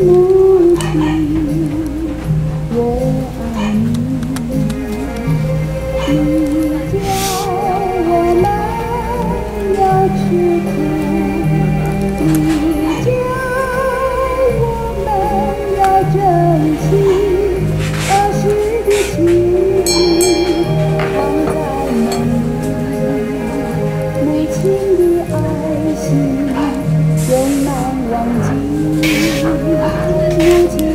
母亲，我爱你。我要去。今天